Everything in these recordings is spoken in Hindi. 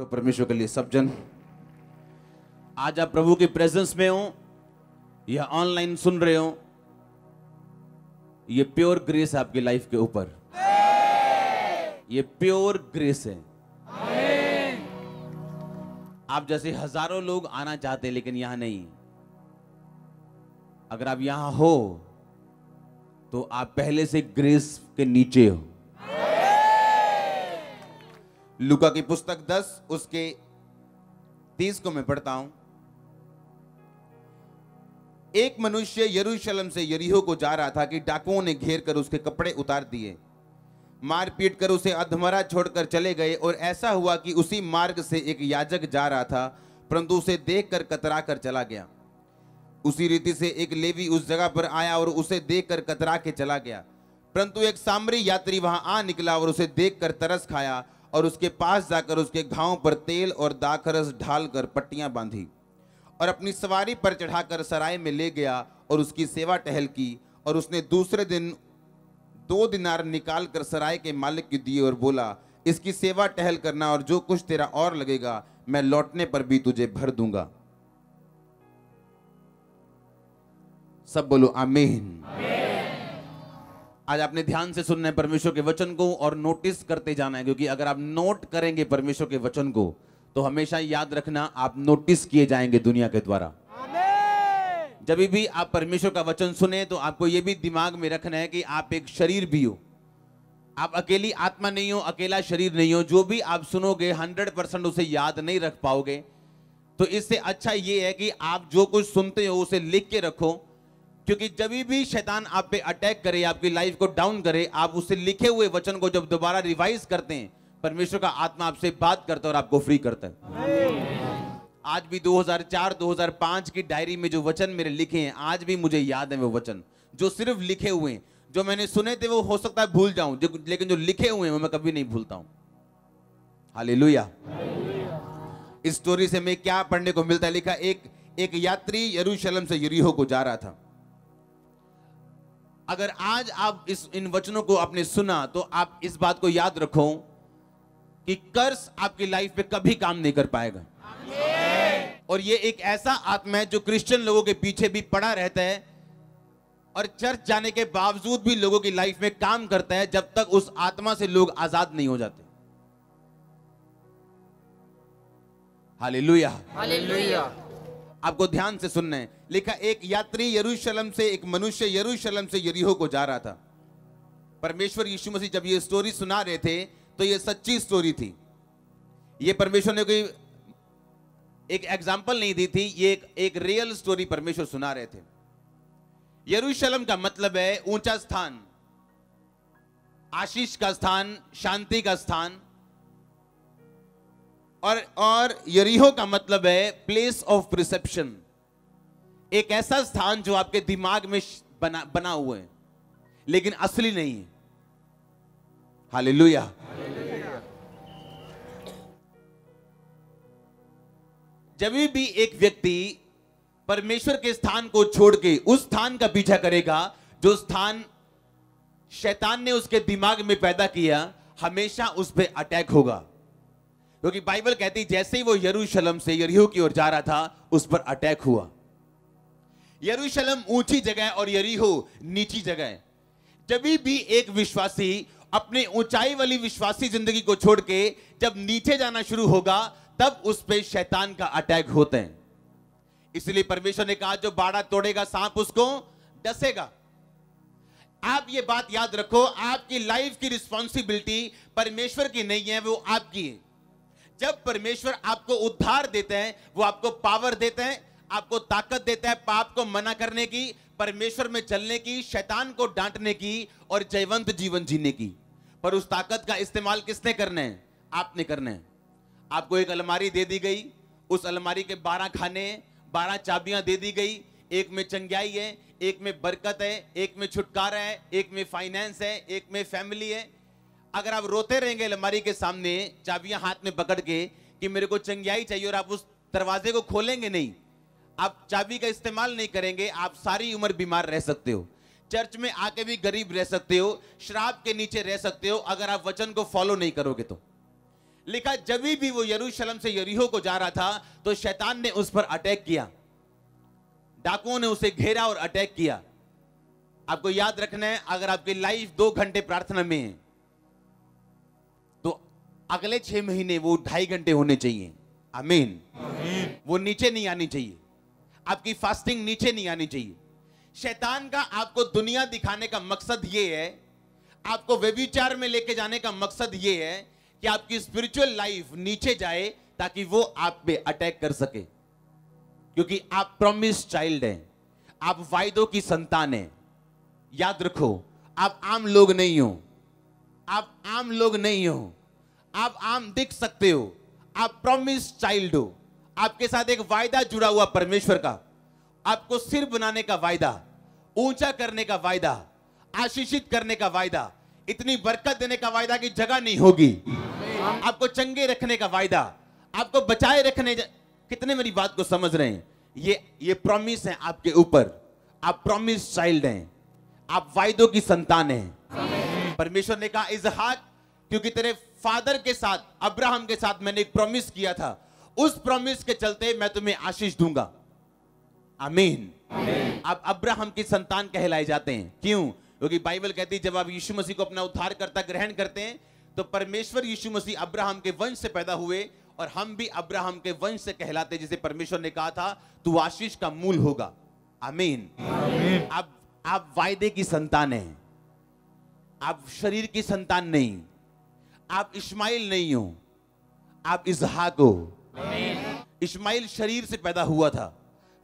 करो परमेश्वर के लिए। सब जन, आज आप प्रभु के प्रेजेंस में हो, या ऑनलाइन सुन रहे हो, ये प्योर ग्रेस है आपकी लाइफ के ऊपर। ये प्योर ग्रेस है। आप जैसे हज़ारों लोग आना चाहते हैं, लेकिन यहाँ नहीं। अगर आप यहाँ हो तो आप पहले से ग्रेस के नीचे हो। लुका की पुस्तक 10 उसके 30 को मैं पढ़ता हूँ। एक मनुष्य यरूशलेम से यरीहो को जा रहा था कि डाकुओं ने घेर कर उसके कपड़े उतार दिए मार पीट कर उसे अधमरा छोड़कर चले गए और ऐसा हुआ कि उसी मार्ग से एक याजक जा रहा था, परंतु उसे देखकर कतरा कर चला गया। उसी रीति से एक लेवी उस जगह पर आया और उसे देखकर कतरा के चला गया, परंतु एक सामरी यात्री वहाँ आ निकला और उसे देखकर तरस खाया और उसके पास जाकर उसके घाव पर तेल और दाखरस ढालकर पट्टियाँ बांधी और अपनी सवारी पर चढ़ाकर सराय में ले गया और उसकी सेवा टहल की और उसने दूसरे दिन दो दिनार निकाल कर सराय के मालिक को दिए और बोला इसकी सेवा टहल करना और जो कुछ तेरा और लगेगा मैं लौटने पर भी तुझे भर दूँगा। सब बोलो आमीन, आमीन। आज आपने ध्यान से सुनना है परमेश्वर के वचन को और नोटिस करते जाना है क्योंकि अगर आप नोट करेंगे परमेश्वर के वचन को तो हमेशा याद रखना आप नोटिस किए जाएँगे दुनिया के द्वारा। जब भी आप परमेश्वर का वचन सुने तो आपको यह भी दिमाग में रखना है कि आप एक शरीर भी हो। आप अकेली आत्मा नहीं हो अकेला शरीर नहीं हो जो भी आप सुनोगे हंड्रेड परसेंट उसे याद नहीं रख पाओगे। तो इससे अच्छा ये है कि आप जो कुछ सुनते हो उसे लिख के रखो। क्योंकि जब भी शैतान आप पे अटैक करे, आपकी लाइफ को डाउन करे, आप उसे लिखे हुए वचन को जब दोबारा रिवाइज करते हैं, परमेश्वर का आत्मा आपसे बात करता है और आपको फ्री करता है। आज भी 2004 2005 की डायरी में जो वचन मेरे लिखे हैं, आज भी मुझे याद है वो वचन। जो सिर्फ़ लिखे हुए हैं, जो मैंने सुने थे वो हो सकता है भूल जाऊँ लेकिन जो लिखे हुए हैं मैं कभी नहीं भूलता हूँ। हालेलुया इस स्टोरी से मैं क्या पढ़ने को मिलता है? लिखा एक एक यात्री यरूशलेम से यरीहो को जा रहा था। अगर आज आप इस इन वचनों को आपने सुना तो आप इस बात को याद रखो कि कर्ज आपकी लाइफ में कभी काम नहीं कर पाएगा। और ये एक ऐसा आत्मा है जो क्रिश्चियन लोगों के पीछे भी पड़ा रहता है और चर्च जाने के बावजूद भी लोगों की लाइफ में काम करता है जब तक उस आत्मा से लोग आज़ाद नहीं हो जाते। हालेलुया। हालेलुया। आपको ध्यान से सुनना है। लिखा एक यात्री यरूशलेम से एक मनुष्य यरूशलेम से यरीहो को जा रहा था। परमेश्वर यीशु मसीह जब ये स्टोरी सुना रहे थे तो ये सच्ची स्टोरी थी। ये परमेश्वर ने कोई एक एग्ज़ाम्पल नहीं दी थी ये एक, एक रियल स्टोरी परमेश्वर सुना रहे थे। यरूशलेम का मतलब है ऊँचा स्थान आशीष का स्थान शांति का स्थान और और यरीहो का मतलब है प्लेस ऑफ़ प्रिसेप्शन एक ऐसा स्थान जो आपके दिमाग में बना बना हुआ है, लेकिन असली नहीं है। हालेलुया जब भी एक व्यक्ति परमेश्वर के स्थान को छोड़ के उस स्थान का पीछा करेगा, जो स्थान शैतान ने उसके दिमाग में पैदा किया, हमेशा उस पर अटैक होगा। क्योंकि बाइबल कहती जैसे ही वो यरूशलम से यरीहो की ओर जा रहा था, उस पर अटैक हुआ। यरूशलम ऊँची जगह और यरीहो नीची जगह जब भी एक विश्वासी अपने ऊंचाई वाली विश्वासी ज़िंदगी को छोड़ के जब नीचे जाना शुरू होगा, तब उस पर शैतान का अटैक होते हैं। इसलिए परमेश्वर ने कहा, जो बाड़ा तोड़ेगा, सांप उसको डसेगा। आप ये बात याद रखो, आपकी लाइफ की रिस्पॉन्सिबिलिटी परमेश्वर की नहीं है, वो आपकी है। जब परमेश्वर आपको उद्धार देते हैं, वो आपको पावर देते हैं, आपको ताकत देता है पाप को मना करने की, परमेश्वर में चलने की, शैतान को डांटने की और जयवंत जीवन जीने की। पर उस ताकत का इस्तेमाल किसने करना है? आपने करना है। आपको एक अलमारी दे दी गई, उस अलमारी के बारह खाने बारह चाबियाँ दे दी गई, एक में चंग्याई है, एक में बरकत है, एक में छुटकारा है, एक में फाइनेंस है, एक में फैमिली है अगर आप रोते रहेंगे अलमारी के सामने चाबियाँ हाथ में पकड़ के कि मेरे को चंग्याई चाहिए और आप उस दरवाजे को खोलेंगे नहीं, आप चाबी का इस्तेमाल नहीं करेंगे, आप सारी उम्र बीमार रह सकते हो। चर्च में आके भी गरीब रह सकते हो शराब के नीचे रह सकते हो, अगर आप वचन को फॉलो नहीं करोगे तो। लिखा, जब भी वो यरूशलम से यरीहो को जा रहा था तो शैतान ने उस पर अटैक किया। डाकुओं ने उसे घेरा और अटैक किया। आपको याद रखना है, अगर आपकी लाइफ दो घंटे प्रार्थना में है अगले छह महीने वो ढाई घंटे होने चाहिए। अमीन वो नीचे नहीं आनी चाहिए। आपकी फास्टिंग नीचे नहीं आनी चाहिए। शैतान का आपको दुनिया दिखाने का मकसद ये है आपको व्यभिचार में लेके जाने का मकसद ये है कि आपकी स्पिरिचुअल लाइफ नीचे जाए ताकि वो आप पे अटैक कर सके। क्योंकि आप प्रॉमिस चाइल्ड हैं। आप वायदों की संतान हैं। याद रखो आप आम लोग नहीं हो। आप आम लोग नहीं हो। आप आम दिख सकते हो। आप प्रॉमिस चाइल्ड हो। आपके साथ एक वायदा जुड़ा हुआ परमेश्वर का। आपको सिर बनाने का वायदा, ऊँचा करने का वायदा, आशीषित करने का वायदा, इतनी बरकत देने का वायदा की जगह नहीं होगी। आपको चंगे रखने का वायदा, आपको बचाए रखने कितने मेरी बात को समझ रहे हैं? ये ये प्रॉमिस है आपके ऊपर। आप प्रॉमिस चाइल्ड हैं। आप वायदों की संतान हैं। परमेश्वर ने कहा, इजहाक क्योंकि तेरे फादर के साथ अब्राहम के साथ मैंने एक प्रॉमिस किया था। उस प्रॉमिस के चलते मैं तुम्हें आशीष दूँगा। आमीन आप अब्राहम की संतान कहलाए जाते हैं। क्यों? क्योंकि बाइबल कहती है जब आप यीशु मसीह को अपना उद्धार करता ग्रहण करते हैं तो परमेश्वर यीशु मसीह अब्राहम के वंश से पैदा हुए और हम भी अब्राहम के वंश से कहलाते जिसे परमेश्वर ने कहा था तू आशीष का मूल होगा। आमीन आप आप वायदे की संतान हैं। आप शरीर की संतान नहीं। आप इस्माइल नहीं हो आप इजहाक हो इस्माइल शरीर से पैदा हुआ था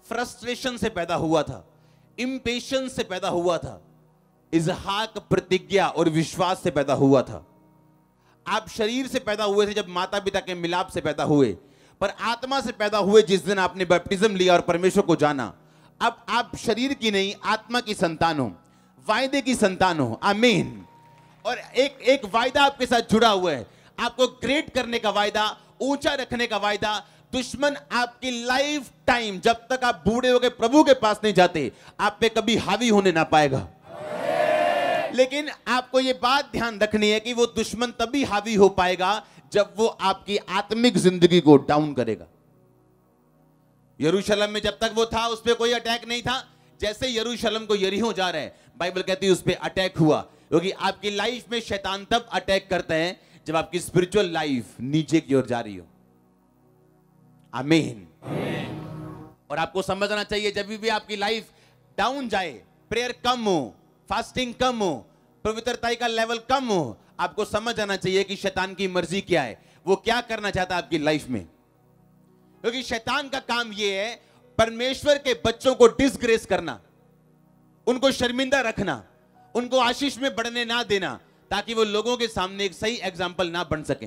फ्रस्ट्रेशन से पैदा हुआ था इम्पेशंस से पैदा हुआ था इजहाक प्रतिज्ञा और विश्वास से पैदा हुआ था। आप शरीर से पैदा हुए थे जब माता पिता के मिलाप से पैदा हुए पर आत्मा से पैदा हुए जिस दिन आपने बैप्टिज्म लिया और परमेश्वर को जाना अब आप शरीर की नहीं आत्मा की संतान हो वायदे की संतान हो। आमीन और एक एक वायदा आपके साथ जुड़ा हुआ है। आपको ग्रेट करने का वायदा, ऊँचा रखने का वायदा, दुश्मन आपकी लाइफ टाइम जब तक आप बूढ़े हो गए प्रभु के पास नहीं जाते, आप पे कभी हावी होने ना पाएगा। लेकिन आपको यह बात ध्यान रखनी है कि वो दुश्मन तभी हावी हो पाएगा, जब वो आपकी आत्मिक ज़िंदगी को डाउन करेगा। यरूशलेम में जब तक वो था, उस पर कोई अटैक नहीं था। जैसे यरूशलेम को यरीहो जा रहे हैं बाइबल कहती है उस पर अटैक हुआ। क्योंकि आपकी लाइफ में शैतान तब अटैक करते हैं जब आपकी स्पिरिचुअल लाइफ नीचे की ओर जा रही हो। आमीन और आपको समझना चाहिए, जब भी आपकी लाइफ डाउन जाए प्रेयर कम हो फास्टिंग कम हो पवित्रताई का लेवल कम हो, आपको समझ आना चाहिए कि शैतान की मर्ज़ी क्या है, वो क्या करना चाहता है आपकी लाइफ में। क्योंकि शैतान का काम यह है, परमेश्वर के बच्चों को डिसग्रेस करना, उनको शर्मिंदा रखना। उनको आशीष में बढ़ने ना देना, ताकि वो लोगों के सामने एक सही एग्ज़ाम्पल ना बन सके।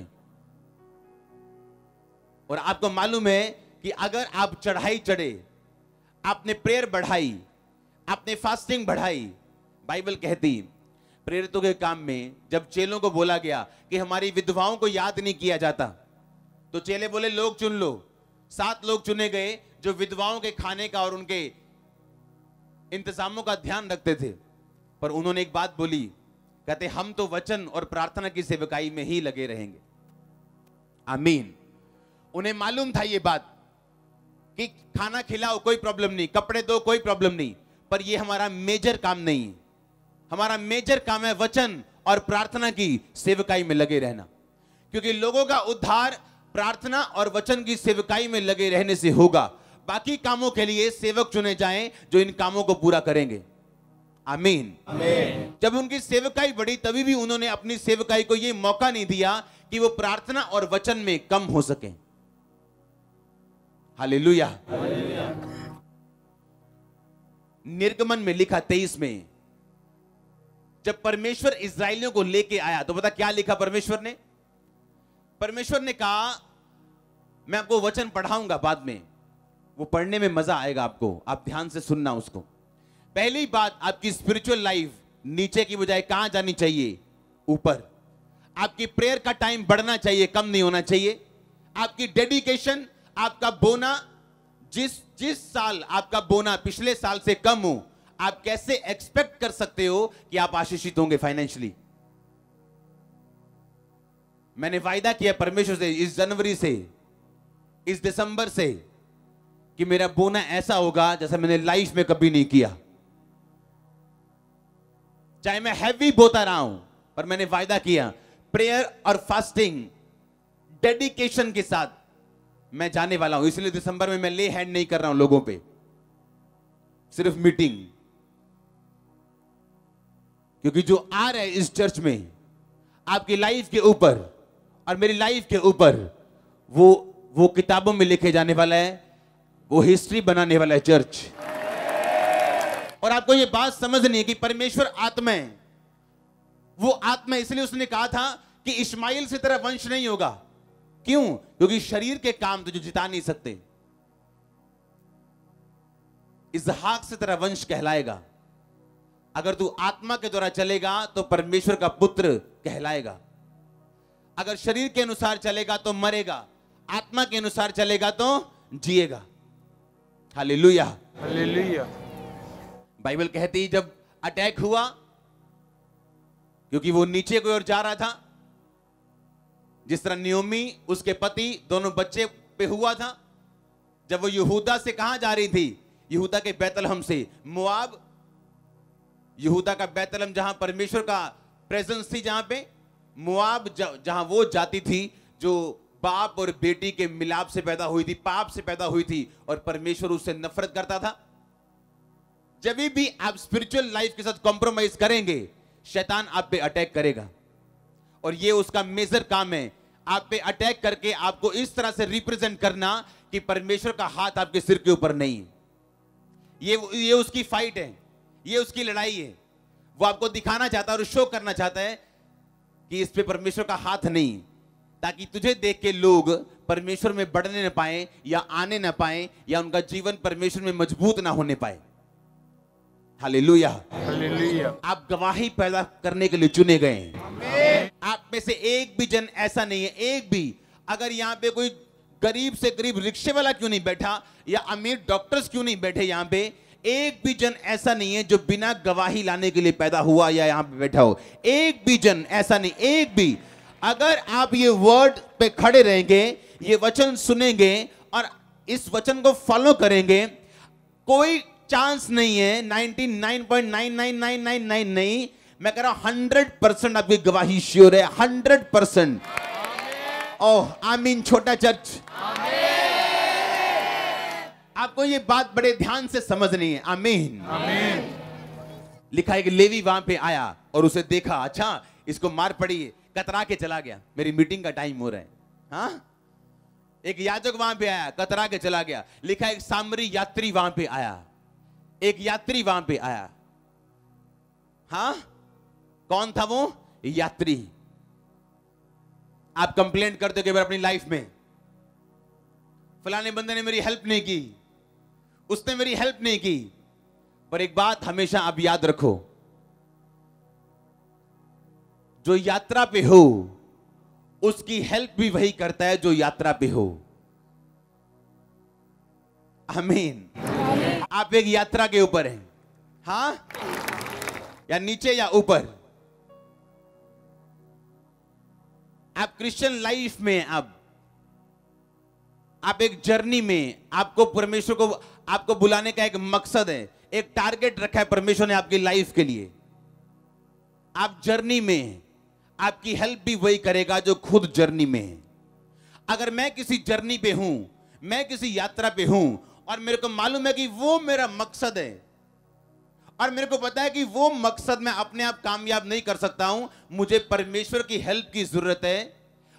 और आपको मालूम है कि अगर आप चढ़ाई चढ़े, आपने प्रेयर बढ़ाई, आपने फास्टिंग बढ़ाई बाइबल कहती, प्रेरितों के काम में जब चेलों को बोला गया कि हमारी विधवाओं को याद नहीं किया जाता तो चेले बोले, लोग चुन लो। सात लोग चुने गए जो विधवाओं के खाने का और उनके इंतजामों का ध्यान रखते थे। पर उन्होंने एक बात बोली, कहते, हम तो वचन और प्रार्थना की सेवकाई में ही लगे रहेंगे। आमीन। उन्हें मालूम था ये बात कि खाना खिलाओ, कोई प्रॉब्लम नहीं, कपड़े दो, कोई प्रॉब्लम नहीं, पर ये हमारा मेजर काम नहीं हमारा मेजर काम है वचन और प्रार्थना की सेवकाई में लगे रहना। क्योंकि लोगों का उद्धार प्रार्थना और वचन की सेवकाई में लगे रहने से होगा। बाकी कामों के लिए सेवक चुने जाएँ जो इन कामों को पूरा करेंगे। आमीन जब उनकी सेवकाई बढ़ी तभी भी उन्होंने अपनी सेवकाई को यह मौका नहीं दिया कि वो प्रार्थना और वचन में कम हो सके। हालेलुया निर्गमन में लिखा तेईस में जब परमेश्वर इसराइलियों को लेके आया तो पता क्या लिखा परमेश्वर ने? परमेश्वर ने कहा मैं आपको वचन पढ़ाऊँगा बाद में। वो पढ़ने में मज़ा आएगा आपको। आप ध्यान से सुनना उसको। पहली बात आपकी स्पिरिचुअल लाइफ नीचे की बजाय कहाँ जानी चाहिए? ऊपर। आपकी प्रेयर का टाइम बढ़ना चाहिए, कम नहीं होना चाहिए। आपकी डेडिकेशन आपका बोना, जिस जिस साल आपका बोना पिछले साल से कम हो, आप कैसे एक्सपेक्ट कर सकते हो कि आप आशीषित होंगे फाइनेंशियली मैंने वायदा किया परमेश्वर से इस जनवरी से, इस दिसंबर से कि मेरा बोना ऐसा होगा जैसा मैंने लाइफ में कभी नहीं किया। चाहे मैं हैवी बोता रहा हूँ, पर मैंने वायदा किया प्रेयर और फास्टिंग डेडिकेशन के साथ मैं जाने वाला हूँ। इसलिए दिसंबर में मैं ले हैंड नहीं कर रहा हूँ लोगों पे, सिर्फ़ मीटिंग क्योंकि जो आ रहा है इस चर्च में, आपकी लाइफ के ऊपर और मेरी लाइफ के ऊपर, वो वो किताबों में लिखे जाने वाला है, वो हिस्ट्री बनाने वाला है चर्च और आपको ये बात समझनी है कि परमेश्वर आत्मा है। वो आत्मा इसलिए उसने कहा था कि इस्माइल से तरह वंश नहीं होगा। क्यों? क्योंकि शरीर के काम तो जो जिता नहीं सकते। इजहाक से तरह वंश कहलाएगा। अगर तू आत्मा के द्वारा चलेगा तो परमेश्वर का पुत्र कहलाएगा। अगर शरीर के अनुसार चलेगा तो मरेगा। आत्मा के अनुसार चलेगा तो जिएगा। हालेलुया। हालेलुया। बाइबल कहती, जब अटैक हुआ, क्योंकि वो नीचे की ओर जा रहा था, जिस तरह नियोमी, उसके पति, दोनों बच्चे पे हुआ था, जब वो यहूदा से कहा जा रही थी? यहूदा के बैतलहम से। मुआब, यहूदा का बैतलहम जहाँ परमेश्वर का प्रेजेंस थी जहाँ पे, मुआब जहाँ वो जाती थी, जो बाप और बेटी के मिलाप से पैदा हुई थी, पाप से पैदा हुई थी, और परमेश्वर उससे नफरत करता था जब भी आप स्पिरिचुअल लाइफ के साथ कॉम्प्रोमाइज करेंगे, शैतान आप पे अटैक करेगा। और ये उसका मेजर काम है। आप पे अटैक करके आपको इस तरह से रिप्रेजेंट करना कि परमेश्वर का हाथ आपके सिर के ऊपर नहीं ये ये उसकी फाइट है। ये उसकी लड़ाई है। वो आपको दिखाना चाहता है और शो करना चाहता है कि इस पे परमेश्वर का हाथ नहीं ताकि तुझे देख के लोग परमेश्वर में बढ़ने न पाए या आने न पाए या उनका जीवन परमेश्वर में मज़बूत ना होने पाए। हालेलुया हालेलुया आप गवाही पैदा करने के लिए चुने गए हैं। आप में से एक भी जन ऐसा नहीं है एक भी। अगर यहाँ पे कोई गरीब से गरीब रिक्शे वाला क्यों नहीं बैठा या अमीर डॉक्टर्स क्यों नहीं बैठे यहाँ पे? एक भी जन ऐसा नहीं है जो बिना गवाही लाने के लिए पैदा हुआ या यहाँ पे बैठा हो। एक भी जन ऐसा नहीं एक भी। अगर आप ये वर्ड पे खड़े रहेंगे ये वचन सुनेंगे और इस वचन को फॉलो करेंगे कोई चांस नहीं है 99.99999 नहीं। मैं कह रहा हूँ हंड्रेड परसेंट आपकी गवाही श्योर है हंड्रेड परसेंट ओह आमीन छोटा चर्च आपको ये बात बड़े ध्यान से समझनी है। आमीन। आमीन। लिखा है कि लेवी वहाँ पे आया और उसे देखा अच्छा इसको मार पड़ी कतरा के चला गया। मेरी मीटिंग का टाइम हो रहा है। हाँ? एक याजक वहाँ पे आया कतरा के चला गया। लिखा एक सामरी यात्री वहाँ पे आया। एक यात्री वहाँ पे आया। हाँ? कौन था वो? यात्री। आप कंप्लेंट करते हो अपनी लाइफ में। फलाने बंदे ने मेरी हेल्प नहीं की। उसने मेरी हेल्प नहीं की। पर एक बात हमेशा आप याद रखो। जो यात्रा पे हो, उसकी हेल्प भी वही करता है जो यात्रा पे हो। आमीन आप एक यात्रा के ऊपर हैं। हाँ? या नीचे या ऊपर? आप क्रिश्चियन लाइफ में आप आप एक जर्नी में आपको परमेश्वर को, आपको बुलाने का एक मकसद है। एक टारगेट रखा है परमेश्वर ने आपकी लाइफ के लिए। आप जर्नी में आपकी हेल्प भी वही करेगा जो खुद जर्नी में है। अगर मैं किसी जर्नी पे हूँ, मैं किसी यात्रा पे हूँ और मेरे को मालूम है कि वो मेरा मकसद है। और मेरे को पता है कि वो मकसद मैं अपने आप कामयाब नहीं कर सकता हूँ। मुझे परमेश्वर की हेल्प की ज़रूरत है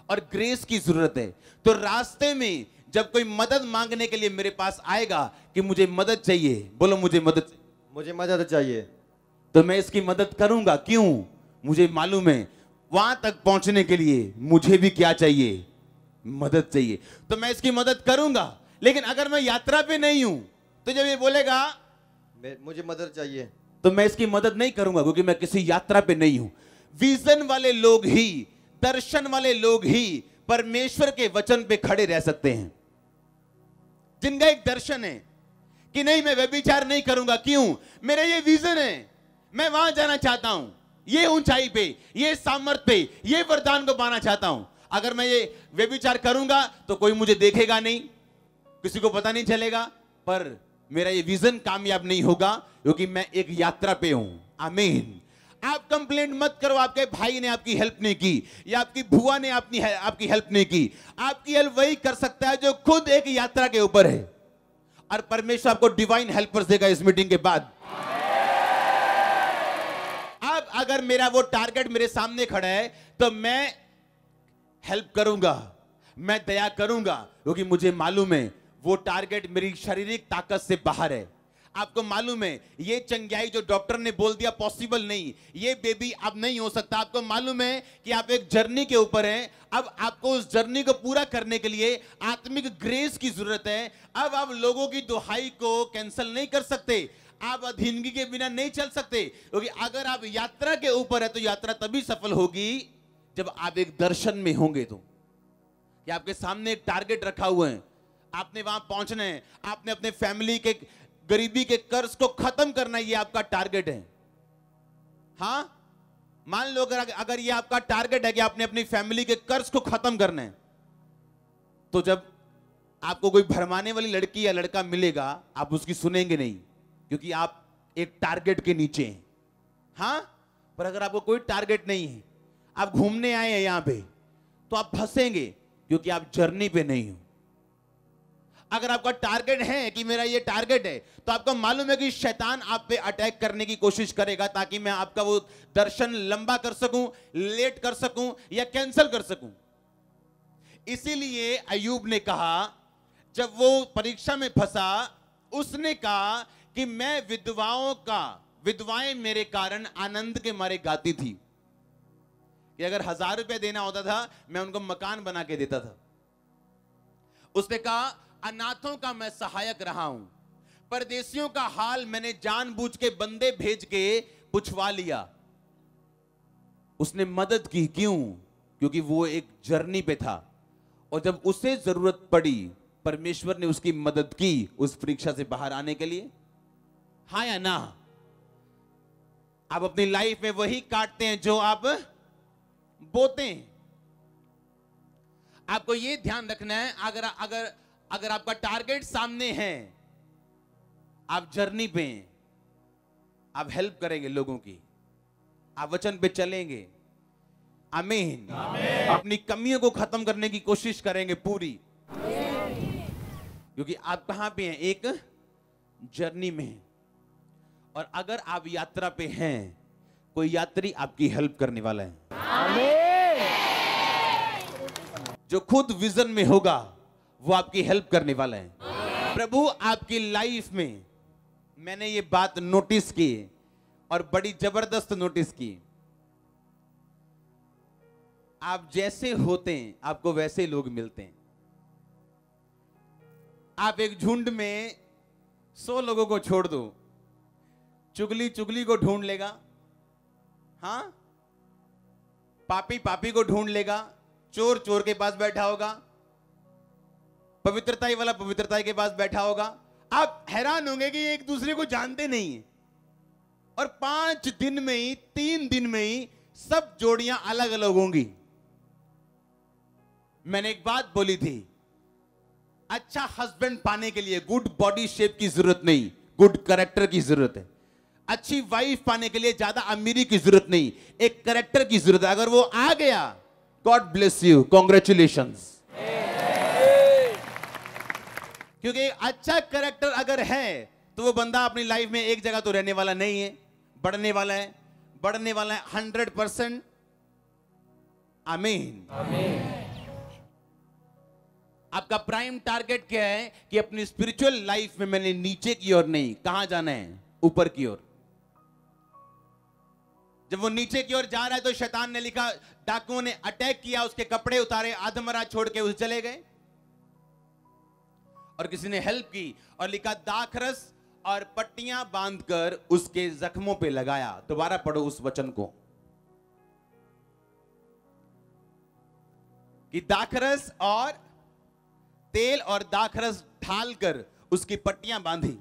और ग्रेस की ज़रूरत है। तो रास्ते में जब कोई मदद मांगने के लिए मेरे पास आएगा कि मुझे मदद चाहिए बोलो मुझे मदद मुझे मदद चाहिए। तो मैं इसकी मदद करूँगा। क्यों? मुझे मालूम है वहाँ तक पहुँचने के लिए मुझे भी क्या चाहिए? मदद चाहिए। तो मैं इसकी मदद करूँगा। लेकिन अगर मैं यात्रा पे नहीं हूँ तो जब ये बोलेगा मुझे मदद चाहिए। तो मैं इसकी मदद नहीं करूँगा क्योंकि मैं किसी यात्रा पे नहीं हूँ। विजन वाले लोग ही दर्शन वाले लोग ही परमेश्वर के वचन पे खड़े रह सकते हैं। जिनका एक दर्शन है कि नहीं मैं व्यभिचार नहीं करूँगा। क्यों? मेरे ये विजन है। मैं वहाँ जाना चाहता हूँ। ये ऊंचाई पे ये सामर्थ पे ये वरदान को पाना चाहता हूँ। अगर मैं ये व्यभिचार करूँगा तो कोई मुझे देखेगा नहीं। किसी को पता नहीं चलेगा, पर मेरा ये विजन कामयाब नहीं होगा, क्योंकि मैं एक यात्रा पे हूँ। आमीन आप कंप्लेंट मत करो, आपके भाई ने आपकी हेल्प नहीं की, या आपकी भुआ ने अपनी आपकी हेल्प नहीं की। आपकी हेल्प वही कर सकता है जो खुद एक यात्रा के ऊपर है। और परमेश्वर आपको डिवाइन हेल्पर्स देगा इस मीटिंग के बाद। अब अगर मेरा वो टारगेट मेरे सामने खड़ा है तो मैं हेल्प करूँगा, मैं दया करूँगा, क्योंकि मुझे मालूम है वो टारगेट मेरी शारीरिक ताकत से बाहर है। आपको मालूम है, ये चंग्याई जो डॉक्टर ने बोल दिया पॉसिबल नहीं। ये बेबी अब नहीं हो सकता। आपको मालूम है कि आप एक जर्नी के ऊपर हैं। अब आपको उस जर्नी को पूरा करने के लिए आत्मिक ग्रेस की ज़रूरत है। अब आप लोगों की दुहाई को कैंसिल नहीं कर सकते। आप अधीनगी के बिना नहीं चल सकते। क्योंकि अगर आप यात्रा के ऊपर है तो यात्रा तभी सफल होगी जब आप एक दर्शन में होंगे तो। आपके सामने एक टारगेट रखा हुआ है। आपने वहाँ पहुँचना है, आपने अपने फैमिली के, गरीबी के कर्ज को खत्म करना ये आपका टारगेट है। हाँ? मान लो अगर अगर ये आपका टारगेट है कि आपने अपनी फैमिली के कर्ज को खत्म करना है तो जब आपको कोई भरमाने वाली लड़की या लड़का मिलेगा, आप उसकी सुनेंगे नहीं, क्योंकि आप एक टारगेट के नीचे हैं। हाँ? पर अगर आपको कोई टारगेट नहीं है, आप घूमने आए हैं यहाँ पे तो आप फंसेंगे, क्योंकि आप जर्नी पे नहीं हो। अगर आपका टारगेट है कि मेरा ये टारगेट है तो आपको मालूम है कि शैतान आप पे अटैक करने की कोशिश करेगा ताकि मैं आपका वो दर्शन लंबा कर सकूँ, लेट कर सकूँ या कैंसिल कर सकूँ। इसीलिए अयूब ने कहा, जब वो परीक्षा में फंसा, उसने कहा कि मैं विधवाओं का, विधवाएँ मेरे कारण आनंद के मारे गाती थी। कि अगर हज़ार रुपए देना होता था, मैं उनको मकान बना के देता था। उसने कहा अनाथों का मैं सहायक रहा हूँ। परदेशियों का हाल मैंने जानबूझ के बंदे भेज के पुछवा लिया। उसने मदद की क्यों? क्योंकि वो एक जर्नी पे था। और जब उसे ज़रूरत पड़ी, परमेश्वर ने उसकी मदद की उस परीक्षा से बाहर आने के लिए। हा या ना? आप अपनी लाइफ में वही काटते हैं जो आप बोते हैं। आपको यह ध्यान रखना है, अगर अगर अगर आपका टारगेट सामने है आप जर्नी पे हैं आप हेल्प करेंगे लोगों की आप वचन पे चलेंगे। अमीन अपनी कमियों को खत्म करने की कोशिश करेंगे पूरी। क्योंकि आप कहाँ पे हैं? एक जर्नी में और अगर आप यात्रा पे हैं कोई यात्री आपकी हेल्प करने वाला है। जो खुद विजन में होगा वो आपकी हेल्प करने वाला है। प्रभु, आपकी लाइफ में मैंने ये बात नोटिस की और बड़ी ज़बरदस्त नोटिस की। आप जैसे होते हैं, आपको वैसे लोग मिलते हैं। आप एक झुंड में सौ लोगों को छोड़ दो। चुगली चुगली को ढूंढ लेगा। हाँ? पापी पापी को ढूंढ लेगा। चोर चोर के पास बैठा होगा। पवित्रताई वाला पवित्रताई के पास बैठा होगा। आप हैरान होंगे कि एक दूसरे को जानते नहीं है। और पाँच दिन में ही, तीन दिन में ही सब जोड़ियाँ अलग अलग होंगी। मैंने एक बात बोली थी अच्छा हस्बैंड पाने के लिए गुड बॉडी शेप की ज़रूरत नहीं गुड करेक्टर की ज़रूरत है। अच्छी वाइफ पाने के लिए ज़्यादा अमीरी की ज़रूरत नहीं, एक करेक्टर की ज़रूरत है। अगर वो आ गया गॉड ब्लेस यू कॉन्ग्रेचुलेशन क्योंकि अच्छा करेक्टर अगर है तो वो बंदा अपनी लाइफ में एक जगह तो रहने वाला नहीं है, बढ़ने वाला है, बढ़ने वाला है हंड्रेड परसेंट आमीन आपका प्राइम टारगेट क्या है कि अपनी स्पिरिचुअल लाइफ में मैंने नीचे की ओर नहीं, कहाँ जाना है? ऊपर की ओर। जब वो नीचे की ओर जा रहा है तो शैतान ने लिखा, डाकुओं ने अटैक किया, उसके कपड़े उतारे आधमरा छोड़ के उस चले गए। और किसी ने हेल्प की और लिखा, दाखरस और पट्टियाँ बांधकर उसके जख्मों पे लगाया। दोबारा पढ़ो उस वचन को। कि दाखरस और तेल और दाखरस ढालकर उसकी पट्टियाँ बांधी।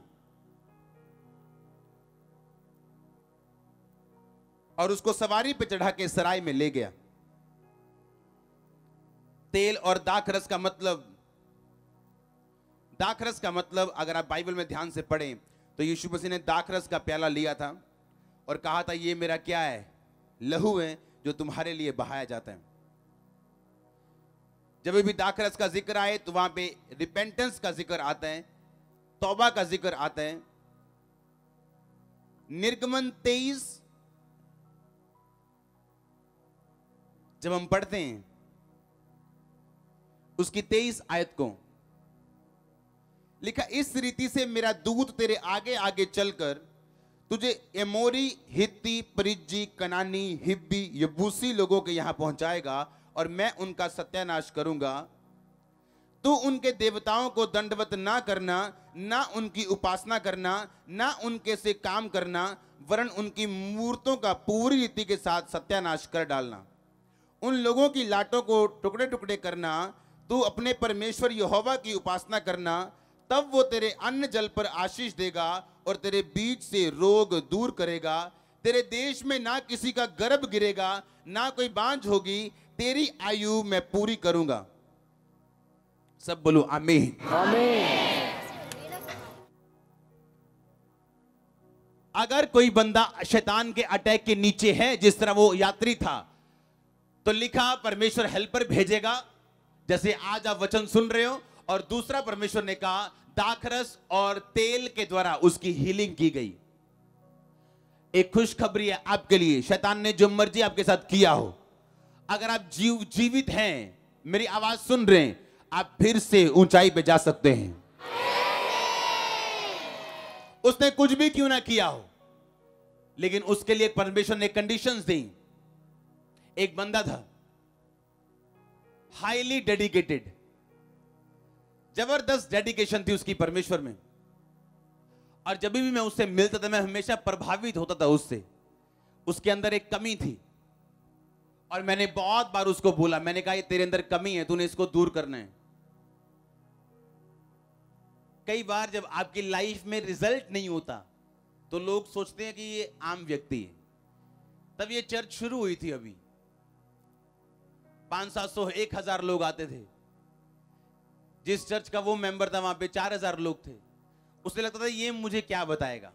और उसको सवारी पे चढ़ा के सराय में ले गया। तेल और दाखरस का मतलब दाखरस का मतलब अगर आप बाइबल में ध्यान से पढ़ें तो यीशु मसीह ने दाखरस का प्याला लिया था और कहा था, ये मेरा क्या है? लहू है जो तुम्हारे लिए बहाया जाता है। जब भी दाखरस का ज़िक्र आए तो वहाँ पे रिपेंटेंस का ज़िक्र आता है, तौबा का ज़िक्र आता है। निर्गमन तेईस, जब हम पढ़ते हैं, उसकी तेईस आयत को लिखा, इस रीति से मेरा दूत तेरे आगे आगे चलकर, तुझे एमोरी, हित्ती परिजी कनानी, हिब्बी, यबूसी लोगों के यहाँ पहुंचाएगा और मैं उनका सत्यानाश करूँगा। तू उनके देवताओं को दंडवत ना करना, ना उनकी उपासना करना, ना उनके से काम करना, वरन उनकी मूर्तों का पूरी रीति के साथ सत्यानाश कर डालना। उन लोगों की लाटों को टुकड़े टुकड़े करना, तू अपने परमेश्वर यहोवा की उपासना करना तब वो तेरे अन्न जल पर आशीष देगा और तेरे बीच से रोग दूर करेगा। तेरे देश में ना किसी का गर्भ गिरेगा ना कोई बांझ होगी। तेरी आयु मैं पूरी करूँगा। सब बोलो आमीन। अगर कोई बंदा शैतान के अटैक के नीचे है जिस तरह वो यात्री था तो लिखा परमेश्वर हेल्पर भेजेगा। जैसे आज आप वचन सुन रहे हो और दूसरा परमेश्वर ने कहा, दाखरस और तेल के द्वारा उसकी हीलिंग की गई। एक खुशखबरी है आपके लिए। शैतान ने जो मर्ज़ी आपके साथ किया हो। अगर आप जीव, जीवित हैं, मेरी आवाज़ सुन रहे हैं, आप फिर से ऊंचाई पे जा सकते हैं। उसने कुछ भी क्यों ना किया हो, लेकिन उसके लिए परमेश्वर ने कंडीशंस दी। एक बंदा था हाईली डेडिकेटेड ज़बरदस्त डेडिकेशन थी उसकी परमेश्वर में। और जब भी मैं उससे मिलता था, मैं हमेशा प्रभावित होता था उससे। उसके अंदर एक कमी थी। और मैंने बहुत बार उसको बोला, मैंने कहा, ये तेरे अंदर कमी है, तूने इसको दूर करना है। कई बार जब आपकी लाइफ में रिज़ल्ट नहीं होता तो लोग सोचते हैं कि ये आम व्यक्ति है। तब ये चर्च शुरू हुई थी अभी। पाँच सात सौ, एक हज़ार लोग आते थे। जिस चर्च का वो मेंबर था, वहाँ पे चार हज़ार लोग थे। उसे लगता था, ये मुझे क्या बताएगा?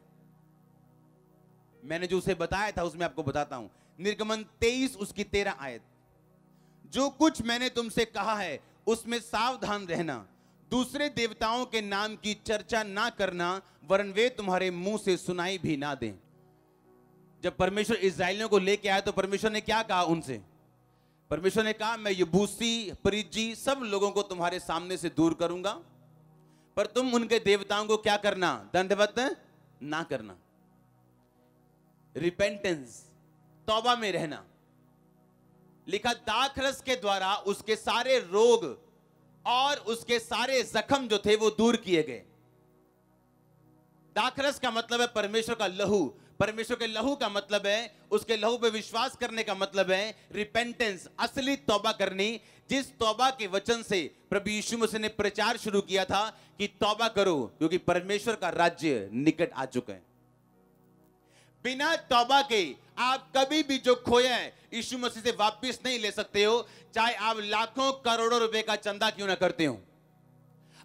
मैंने जो उसे बताया था, उसमें आपको बताता हूँ। निर्गमन तेईस, उसकी तेरह आयत। जो कुछ मैंने तुमसे कहा है, उसमें सावधान रहना। दूसरे देवताओं के नाम की चर्चा ना करना, वरन वे तुम्हारे मुँह से सुनाई भी ना दें। जब परमेश्वर इसराइलियों को लेके आया तो परमेश्वर ने क्या कहा उनसे? परमेश्वर ने कहा, मैं यबूसी परिजी सब लोगों को तुम्हारे सामने से दूर करूँगा, पर तुम उनके देवताओं को क्या करना? दंडवत ना करना। रिपेंटेंस तौबा में रहना। लिखा दाखरस के द्वारा उसके सारे रोग और उसके सारे जख्म जो थे वो दूर किए गए। दाखरस का मतलब है परमेश्वर का लहू। परमेश्वर के लहू का मतलब है, उसके लहू पे विश्वास करने का मतलब है रिपेंटेंस असली तौबा करनी। जिस तौबा के वचन से प्रभु यीशु मसीह ने प्रचार शुरू किया था कि तौबा करो, क्योंकि परमेश्वर का राज्य निकट आ चुका है। बिना तौबा के आप कभी भी जो खोया है, यीशु मसीह से वापस नहीं ले सकते हो, चाहे आप लाखों करोड़ों रुपए का चंदा क्यों ना करते हो।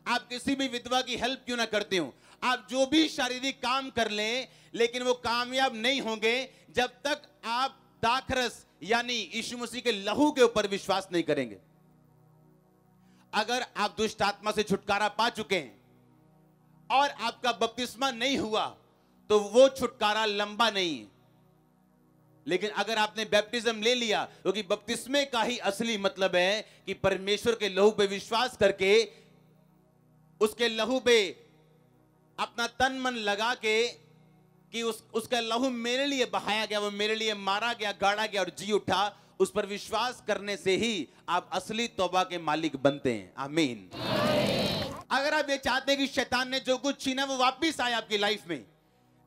आप किसी भी विधवा की हेल्प क्यों ना करते हो आप जो भी शारीरिक काम कर लें, लेकिन वो कामयाब नहीं होंगे जब तक आप दाखरस, यानी यीशु मसीह के लहू के ऊपर विश्वास नहीं करेंगे। अगर आप दुष्ट आत्मा से छुटकारा पा चुके हैं और आपका बपतिस्मा नहीं हुआ तो वो छुटकारा लंबा नहीं है। लेकिन अगर आपने बैप्टिज्म ले लिया, क्योंकि तो बपतिस्मे का ही असली मतलब है कि परमेश्वर के लहू पे विश्वास करके उसके लहू पे अपना तन मन लगा के कि उस, उसका लहू मेरे लिए बहाया गया, वो मेरे लिए मारा गया, गाड़ा गया और जी उठा, उस पर विश्वास करने से ही आप असली तोबा के मालिक बनते हैं। आमीन। अगर आप ये चाहते हैं कि शैतान ने जो कुछ छीना, वो वापिस आए आपकी लाइफ में,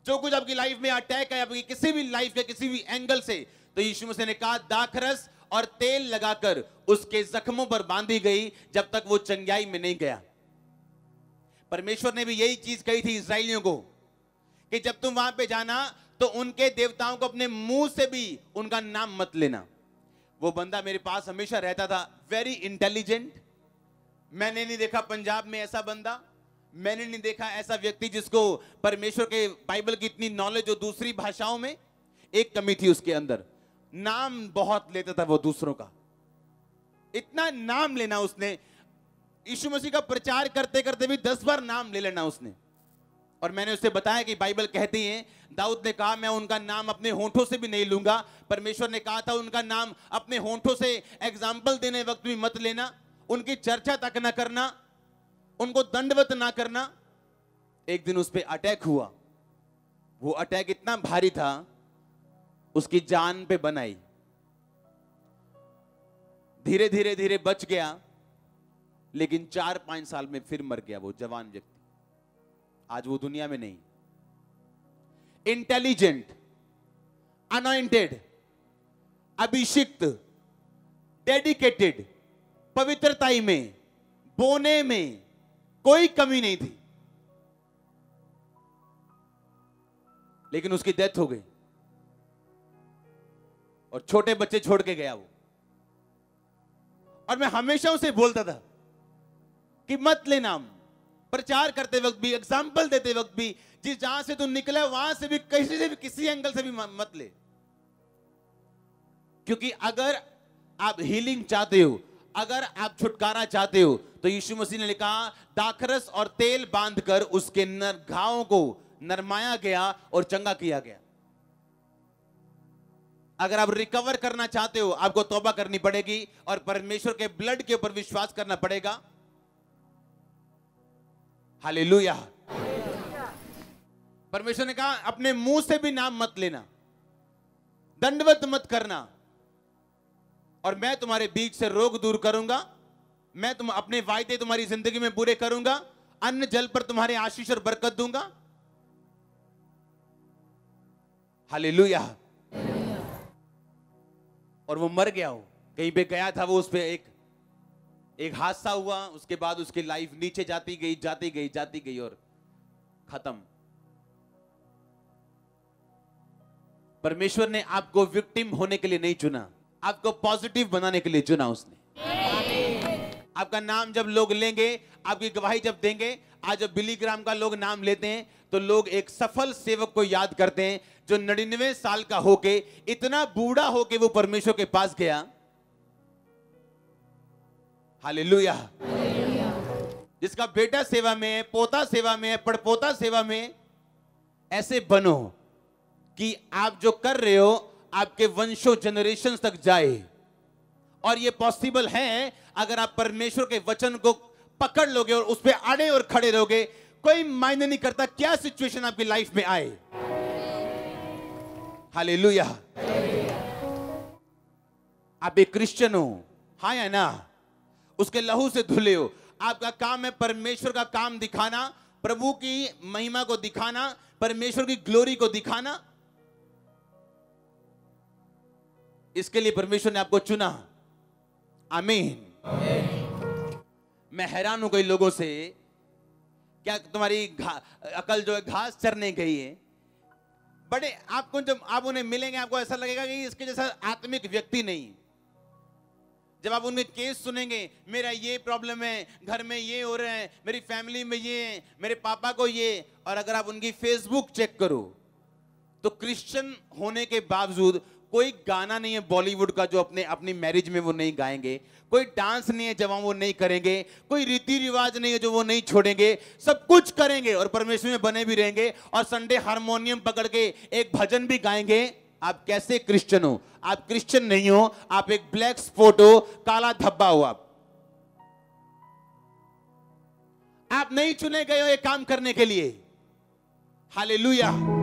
जो कुछ आपकी लाइफ में अटैक है आपकी किसी भी लाइफ के किसी भी एंगल से तो यीशु मसीह ने कहा दाखरस और तेल लगाकर उसके जख्मों पर बांधी गई, जब तक वो चंगाई में नहीं गया। परमेश्वर ने भी यही चीज़ कही थी इसराइलियों को, कि जब तुम वहाँ पे जाना तो उनके देवताओं को अपने मुँह से भी उनका नाम मत लेना। वो बंदा मेरे पास हमेशा रहता था वेरी इंटेलिजेंट मैंने नहीं देखा पंजाब में ऐसा बंदा, मैंने नहीं देखा ऐसा व्यक्ति जिसको परमेश्वर के बाइबल की इतनी नॉलेज हो दूसरी भाषाओं में। एक कमी थी उसके अंदर। नाम बहुत लेता था वो दूसरों का। इतना नाम लेना उसने यीशु मसीह का प्रचार करते करते भी दस बार नाम ले लेना उसने। और मैंने उससे बताया कि बाइबल कहती है, दाऊद ने कहा, मैं उनका नाम अपने होंठों से भी नहीं लूँगा। परमेश्वर ने कहा था, उनका नाम अपने होंठों से एग्ज़ाम्पल देने वक्त भी मत लेना। उनकी चर्चा तक ना करना। उनको दंडवत ना करना। एक दिन उस पर अटैक हुआ। वो अटैक इतना भारी था, उसकी जान पे बनाई। धीरे धीरे धीरे बच गया। लेकिन चार पाँच साल में फिर मर गया वो जवान व्यक्ति। आज वो दुनिया में नहीं। इंटेलिजेंट अनॉइंटेड अभिषिक्त डेडिकेटेड पवित्रताई में, बोने में कोई कमी नहीं थी। लेकिन उसकी डेथ हो गई। और छोटे बच्चे छोड़ के गया वो। और मैं हमेशा उसे बोलता था कि मत ले नाम प्रचार करते वक्त भी एग्ज़ाम्पल देते वक्त भी, जिस जहाँ से तू निकला वहाँ से भी किसी से भी, किसी एंगल से भी मत ले। क्योंकि अगर आप हीलिंग चाहते हो, अगर आप छुटकारा चाहते हो तो यीशु मसीह ने लिखा, दाखरस और तेल बांधकर उसके नर, घावों को नरमाया गया और चंगा किया गया। अगर आप रिकवर करना चाहते हो, आपको तोबा करनी पड़ेगी और परमेश्वर के ब्लड के ऊपर विश्वास करना पड़ेगा। हालेलुया परमेश्वर ने कहा, अपने मुँह से भी नाम मत लेना। दंडवत मत करना। और मैं तुम्हारे बीच से रोग दूर करूँगा। मैं तुम, अपने वायदे तुम्हारी ज़िंदगी में पूरे करूँगा। अन्न जल पर तुम्हारे आशीष और बरकत दूँगा। हालेलुया और वो मर गया हो। कहीं पे गया था वो, उस पे एक एक हादसा हुआ, उसके बाद उसकी लाइफ नीचे जाती गई जाती गई जाती गई और खत्म। परमेश्वर ने आपको विक्टिम होने के लिए नहीं चुना, आपको पॉजिटिव बनाने के लिए चुना उसने। आपका नाम जब लोग लेंगे, आपकी गवाही जब देंगे, आज जब बिली ग्राम का लोग नाम लेते हैं तो लोग एक सफल सेवक को याद करते हैं, जो 99 साल का होके, इतना बूढ़ा होके वो परमेश्वर के पास गया। हालेलुया जिसका बेटा सेवा में है पोता सेवा में है पड़पोता सेवा में ऐसे बनो कि आप जो कर रहे हो आपके वंशों जनरेशन तक जाए। और ये पॉसिबल है अगर आप परमेश्वर के वचन को पकड़ लोगे और उस पर अड़े और खड़े रहोगे कोई मायने नहीं करता क्या सिचुएशन आपकी लाइफ में आए। हालेलुया आप एक क्रिश्चियन हो हाँ या ना? उसके लहू से धुले हो। आपका काम है परमेश्वर का काम दिखाना, प्रभु की महिमा को दिखाना, परमेश्वर की ग्लोरी को दिखाना। इसके लिए परमेश्वर ने आपको चुना। आमीन। मैं हैरान हूँ कई लोगों से, क्या तुम्हारी अकल जो है, घास चरने गई है? बड़े, आपको जब आप उन्हें मिलेंगे, आपको ऐसा लगेगा कि इसके जैसा आत्मिक व्यक्ति नहीं जब आप उनके केस सुनेंगे, मेरा ये प्रॉब्लम है, घर में ये हो रहा है, मेरी फैमिली में ये है, मेरे पापा को ये और अगर आप उनकी फेसबुक चेक करो तो क्रिश्चियन होने के बावजूद कोई गाना नहीं है बॉलीवुड का जो अपने, अपनी मैरिज में वो नहीं गाएँगे, कोई डांस नहीं है जब हम वो नहीं करेंगे, कोई रीति रिवाज नहीं है जो वो नहीं छोड़ेंगे, सब कुछ करेंगे और परमेश्वर में बने भी रहेंगे और संडे हारमोनियम पकड़ के एक भजन भी गाएँगे। आप कैसे क्रिश्चियन हो? आप क्रिश्चियन नहीं हो, आप एक ब्लैक स्पॉट हो, काला धब्बा हो आप। आप नहीं चुने गए हो एक काम करने के लिए। हालेलुया।